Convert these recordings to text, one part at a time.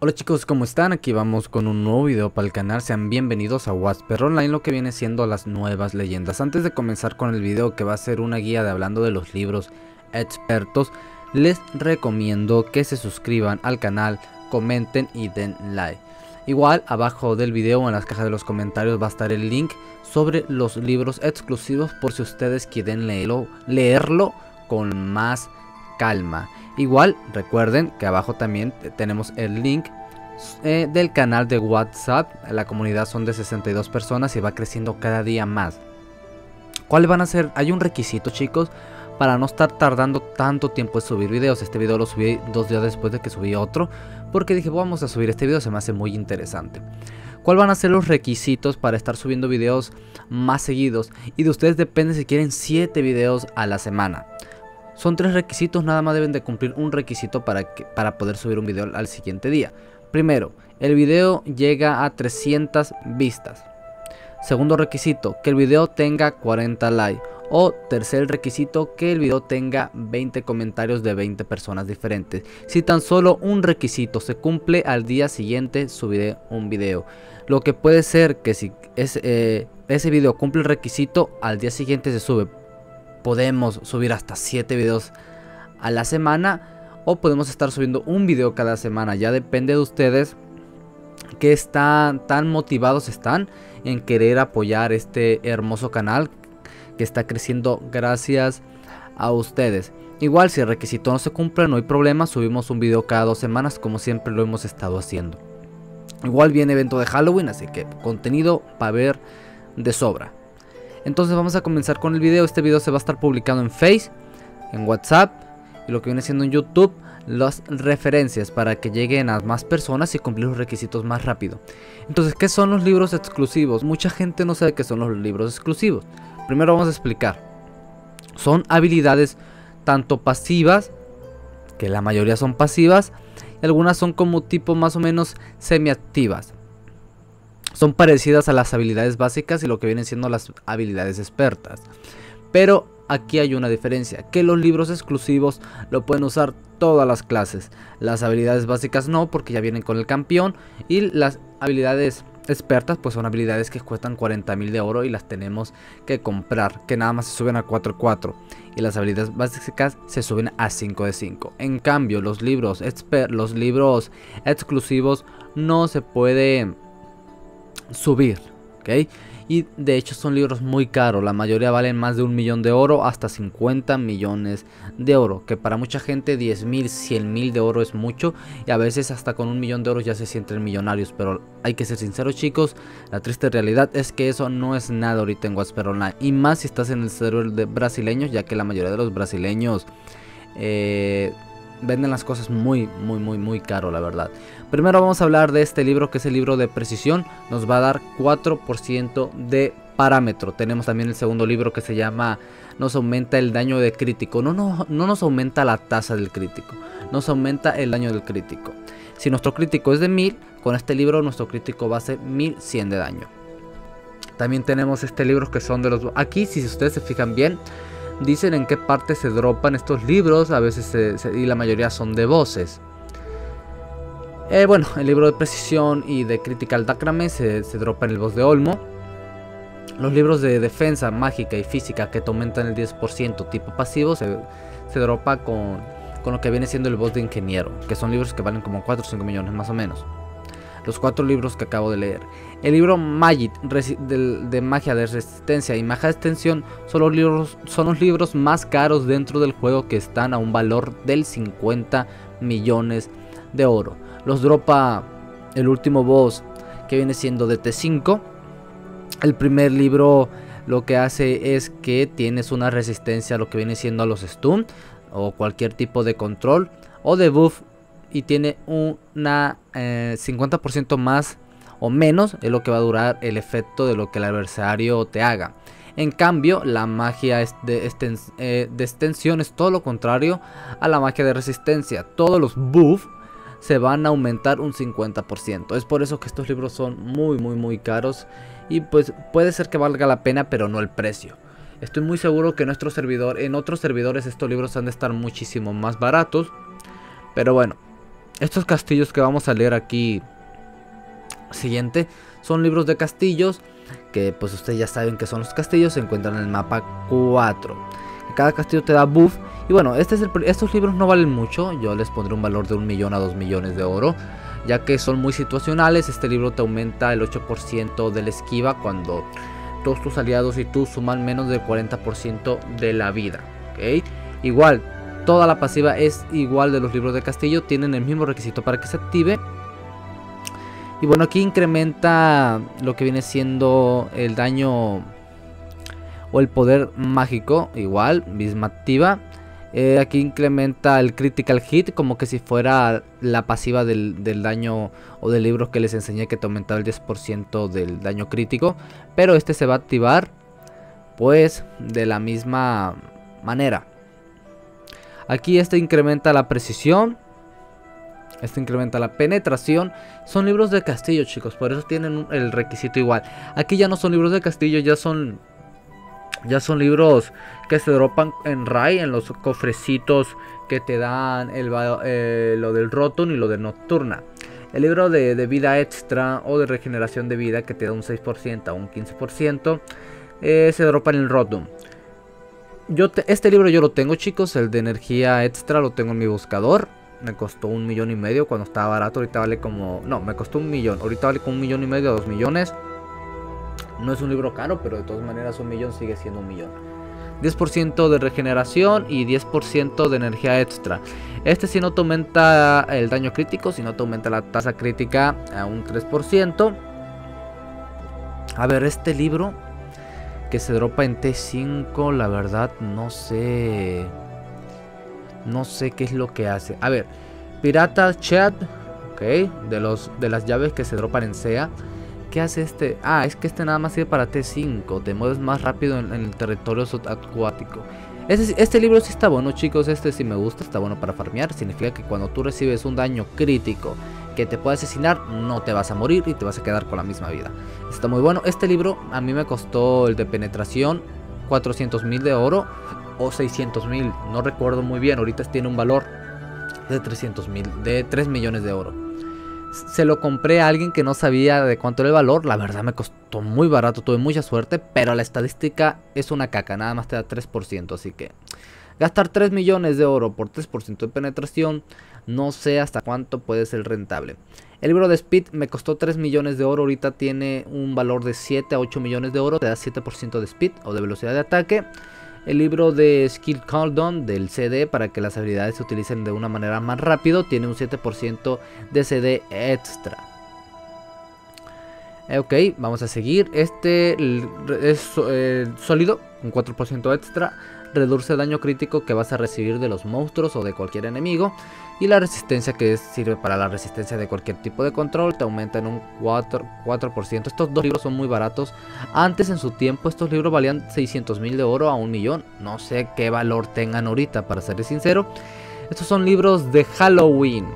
Hola chicos, ¿cómo están? Aquí vamos con un nuevo video para el canal, sean bienvenidos a Wasper Online, lo que viene siendo las nuevas leyendas. Antes de comenzar con el video que va a ser una guía de hablando de los libros expertos, les recomiendo que se suscriban al canal, comenten y den like. Igual abajo del video o en las cajas de los comentarios va a estar el link sobre los libros exclusivos por si ustedes quieren leerlo, leerlo con más calma. Igual recuerden que abajo también tenemos el link eh, del canal de WhatsApp. La comunidad son de 62 personas y va creciendo cada día más. ¿Cuáles van a ser? Hay un requisito chicos para no estar tardando tanto tiempo en subir videos. Este video lo subí dos días después de que subí otro. Porque dije vamos a subir este video, se me hace muy interesante. ¿Cuáles van a ser los requisitos para estar subiendo videos más seguidos? Y de ustedes depende si quieren 7 videos a la semana. Son tres requisitos, nada más deben de cumplir un requisito para, para poder subir un video al siguiente día. Primero, el video llega a 300 vistas. Segundo requisito, que el video tenga 40 likes. O tercer requisito, que el video tenga 20 comentarios de 20 personas diferentes. Si tan solo un requisito se cumple, al día siguiente subiré un video. Lo que puede ser que si eh, ese video cumple el requisito, al día siguiente se sube podemos subir hasta 7 videos a la semana o podemos estar subiendo un video cada semana. Ya depende de ustedes que están tan motivados están en querer apoyar este hermoso canal que está creciendo gracias a ustedes. Igual si el requisito no se cumple no hay problema, subimos un video cada dos semanas como siempre lo hemos estado haciendo. Igual viene evento de Halloween, así que contenido para ver de sobra. Entonces vamos a comenzar con el video. Este video se va a estar publicado en Face, en WhatsApp y lo que viene siendo en YouTube. Las referencias para que lleguen a más personas y cumplir los requisitos más rápido. Entonces, ¿qué son los libros exclusivos? Mucha gente no sabe qué son los libros exclusivos. Primero vamos a explicar. Son habilidades tanto pasivas, que la mayoría son pasivas, y algunas son como tipo más o menos semiactivas son parecidas a las habilidades básicas y lo que vienen siendo las habilidades expertas. Pero aquí hay una diferencia, que los libros exclusivos lo pueden usar todas las clases. Las habilidades básicas no, porque ya vienen con el campeón. Y las habilidades expertas, pues son habilidades que cuestan 40 mil de oro y las tenemos que comprar, que nada más se suben a 4-4. Y las habilidades básicas se suben a 5 de 5. En cambio, los libros, los libros exclusivos no se puede subir, ¿ok? Y de hecho son libros muy caros, la mayoría valen más de un millón de oro hasta 50 millones de oro, que para mucha gente 10 mil, 100 mil de oro es mucho y a veces hasta con un millón de oro ya se sienten millonarios, pero hay que ser sinceros chicos, la triste realidad es que eso no es nada ahorita en Online y más si estás en el server de brasileños, ya que la mayoría de los brasileños eh, venden las cosas muy, muy, muy, muy caro, la verdad. Primero vamos a hablar de este libro, que es el libro de precisión. Nos va a dar 4% de parámetro. Tenemos también el segundo libro que se llama Nos aumenta el daño de crítico. No, no, no nos aumenta la tasa del crítico, nos aumenta el daño del crítico. Si nuestro crítico es de 1000, con este libro nuestro crítico va a ser 1100 de daño. También tenemos este libro que son de los... Aquí, si ustedes se fijan bien, dicen en qué parte se dropan estos libros, a veces y la mayoría son de voces. Eh, bueno, el libro de precisión y de Critical Dacrame se, se dropa en el boss de Olmo. Los libros de defensa mágica y física que aumentan el 10% tipo pasivo se, se dropa con, con lo que viene siendo el boss de ingeniero, que son libros que valen como 4 o 5 millones más o menos los cuatro libros que acabo de leer. El libro Magic de, magia de resistencia y magia de extensión son los, libros, son los libros más caros dentro del juego que están a un valor del 50 millones de oro. Los dropa el último boss que viene siendo de T5. El primer libro lo que hace es que tienes una resistencia a lo que viene siendo a los stun o cualquier tipo de control o de buff y tiene una 50% eh, más o menos es lo que va a durar el efecto de lo que el adversario te haga. En cambio, la magia de, eh, de extensión es todo lo contrario a la magia de resistencia. Todos los buffs se van a aumentar un 50%. Es por eso que estos libros son muy, muy, muy caros. Y pues puede ser que valga la pena, pero no el precio. Estoy muy seguro que nuestro servidor, en otros servidores estos libros han de estar muchísimo más baratos. Pero bueno, estos castillos que vamos a leer aquí siguiente son libros de castillos que pues ustedes ya saben que son los castillos, se encuentran en el mapa 4. Cada castillo te da buff. Y bueno, este es estos libros no valen mucho, yo les pondré un valor de un millón a 2 millones de oro, ya que son muy situacionales. Este libro te aumenta el 8% de la esquiva cuando todos tus aliados y tú suman menos del 40% de la vida. Igual, toda la pasiva es igual de los libros de castillo, tienen el mismo requisito para que se active y bueno, aquí incrementa lo que viene siendo el daño o el poder mágico, igual, misma activa. Eh, aquí incrementa el critical hit como que si fuera la pasiva del, del, daño o del libro que les enseñé que te aumentaba el 10% del daño crítico. Pero este se va a activar pues de la misma manera. Aquí este incrementa la precisión este incrementa la penetración. Son libros de castillo, chicos. Por eso tienen el requisito igual. Aquí ya no son libros de castillo, ya son. Ya son libros que se dropan en Rai, en los cofrecitos que te dan el, eh, lo del Rotun y lo de Nocturna. El libro de, vida extra o de regeneración de vida que te da un 6% a un 15% eh, se dropa en el. Yo este libro yo lo tengo chicos, el de energía extra lo tengo en mi buscador me costó un millón y medio cuando estaba barato. Ahorita vale como. No, me costó un millón. Ahorita vale como un millón y medio, dos millones. No es un libro caro, pero de todas maneras un millón sigue siendo un millón. 10% de regeneración y 10% de energía extra. Este si no te aumenta el daño crítico, si no te aumenta la tasa crítica a un 3%. A ver, este libro que se dropa en T5, la verdad no sé. No sé qué es lo que hace. A ver, Pirata Chat. Ok, de, los, de las llaves que se dropan en SEA. ¿Qué hace este? Ah, es que este nada más sirve para T5. Te mueves más rápido en, el territorio acuático. Este, libro sí está bueno, chicos. Este sí me gusta. Está bueno para farmear. Significa que cuando tú recibes un daño crítico que te puede asesinar, no te vas a morir y te vas a quedar con la misma vida. Está muy bueno. Este libro a mí me costó el de penetración 400 mil de oro o 600 mil, no recuerdo muy bien, ahorita tiene un valor de 300 mil, de 3 millones de oro. Se lo compré a alguien que no sabía de cuánto era el valor, la verdad me costó muy barato, tuve mucha suerte, pero la estadística es una caca, nada más te da 3%, así que gastar 3 millones de oro por 3% de penetración, no sé hasta cuánto puede ser rentable. El libro de Speed me costó 3 millones de oro, ahorita tiene un valor de 7 a 8 millones de oro, te da 7% de speed o de velocidad de ataque el libro de Skill Countdown del CD para que las habilidades se utilicen de una manera más rápido tiene un 7% de CD extra. Eh, ok, vamos a seguir. Este es eh, sólido, un 4% extra reduce el daño crítico que vas a recibir de los monstruos o de cualquier enemigo. Y la resistencia que sirve para la resistencia de cualquier tipo de control te aumenta en un 4%. Estos dos libros son muy baratos. Antes en su tiempo estos libros valían 600 mil de oro a un millón. No sé qué valor tengan ahorita para ser sincero. Estos son libros de Halloween.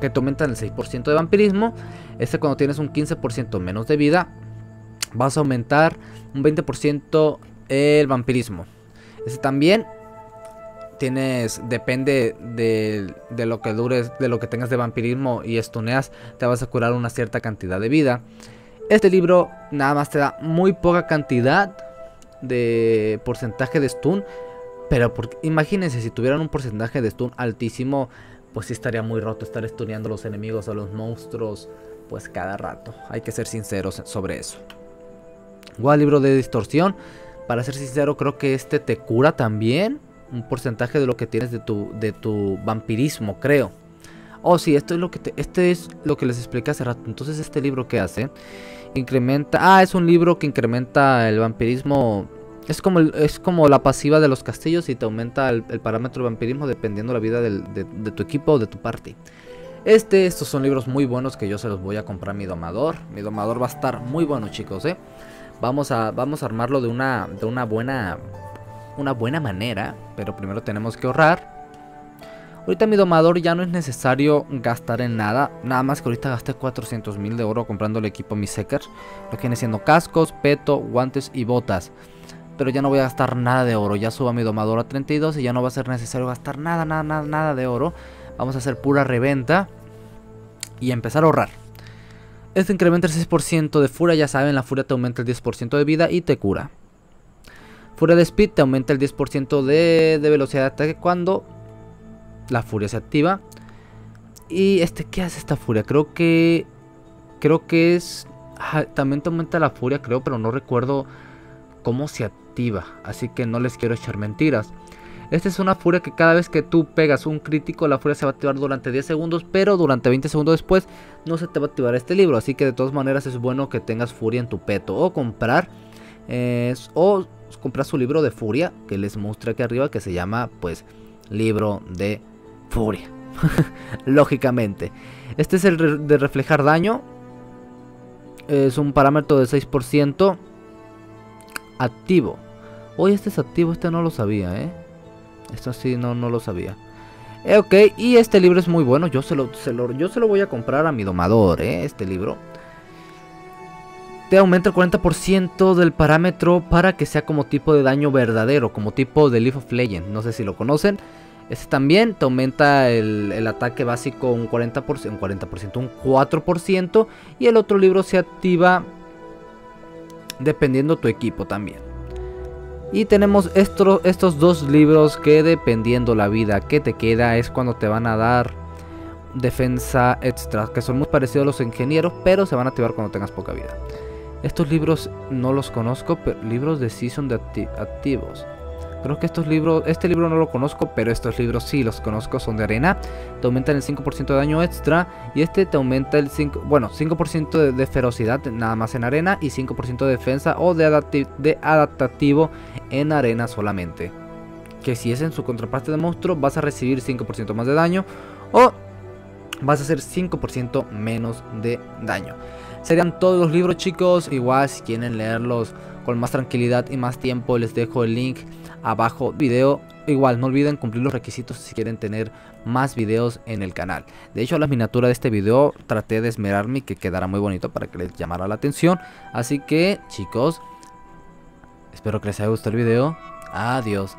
Que te aumentan el 6% de vampirismo. Este cuando tienes un 15% menos de vida. Vas a aumentar un 20% el vampirismo. Ese también tienes, depende de, de, lo que dures, de lo que tengas de vampirismo y estuneas, te vas a curar una cierta cantidad de vida. Este libro nada más te da muy poca cantidad de porcentaje de stun, pero imagínense si tuvieran un porcentaje de stun altísimo, pues sí estaría muy roto estar stuneando a los enemigos, a los monstruos, pues cada rato. Hay que ser sinceros sobre eso. Igual libro de distorsión para ser sincero, creo que este te cura también un porcentaje de lo que tienes de tu, de tu vampirismo, creo. Oh, sí, esto es lo que este es lo que les expliqué hace rato. Entonces, este libro que hace incrementa. Ah, es un libro que incrementa el vampirismo. Es como, es como la pasiva de los castillos y te aumenta el, parámetro de vampirismo dependiendo la vida de, de, tu equipo o de tu party. Este, estos son libros muy buenos que yo se los voy a comprar a mi domador. Mi domador va a estar muy bueno, chicos, ¿eh? Vamos a, vamos a armarlo de una, de una buena una buena manera, pero primero tenemos que ahorrar. Ahorita mi domador ya no es necesario gastar en nada, nada más que ahorita gasté 400 mil de oro comprando el equipo Mi Secker, lo que viene siendo cascos, peto, guantes y botas. Pero ya no voy a gastar nada de oro, ya subo a mi domador a 32 y ya no va a ser necesario gastar nada, nada, nada, nada de oro Vamos a hacer pura reventa y empezar a ahorrar. Este incrementa el 6% de furia, ya saben, la furia te aumenta el 10% de vida y te cura. Furia de speed te aumenta el 10% de, de, velocidad de ataque cuando la furia se activa. Y este, ¿qué hace esta furia? Creo que... Creo que es... también te aumenta la furia, creo, pero no recuerdo cómo se activa. Así que no les quiero echar mentiras. Esta es una furia que cada vez que tú pegas un crítico, la furia se va a activar durante 10 segundos, pero durante 20 segundos después no se te va a activar este libro. Así que de todas maneras es bueno que tengas furia en tu peto. O comprar, eh, o comprar su libro de furia, que les muestra aquí arriba, que se llama pues libro de furia. Lógicamente. Este es el de reflejar daño. Es un parámetro de 6% activo. Hoy este es activo, este no lo sabía, ¿eh? Esto sí no, no lo sabía. Eh, ok, y este libro es muy bueno. Yo se, lo, yo se lo voy a comprar a mi domador, ¿eh? Este libro. Te aumenta el 40% del parámetro para que sea como tipo de daño verdadero, como tipo de Leaf of Legend. No sé si lo conocen. Este también te aumenta el, el ataque básico un 40%, un 40%, un 4%. Y el otro libro se activa dependiendo tu equipo también. Y tenemos estos dos libros que dependiendo la vida que te queda es cuando te van a dar defensa extra, que son muy parecidos a los ingenieros, pero se van a activar cuando tengas poca vida. Estos libros no los conozco, pero libros de season de activos. Creo que estos libros, este libro no lo conozco, pero estos libros sí los conozco, son de arena. Te aumentan el 5% de daño extra y este te aumenta el 5, bueno, 5% de, ferocidad nada más en arena y 5% de defensa o de, de adaptativo en arena solamente. Que si es en su contraparte de monstruo vas a recibir 5% más de daño o vas a hacer 5% menos de daño. Serían todos los libros chicos, igual si quieren leerlos con más tranquilidad y más tiempo les dejo el link abajo video. Igual no olviden cumplir los requisitos si quieren tener más videos en el canal. De hecho la miniatura de este video traté de esmerarme y que quedara muy bonito para que les llamara la atención. Así que chicos, espero que les haya gustado el video. Adiós.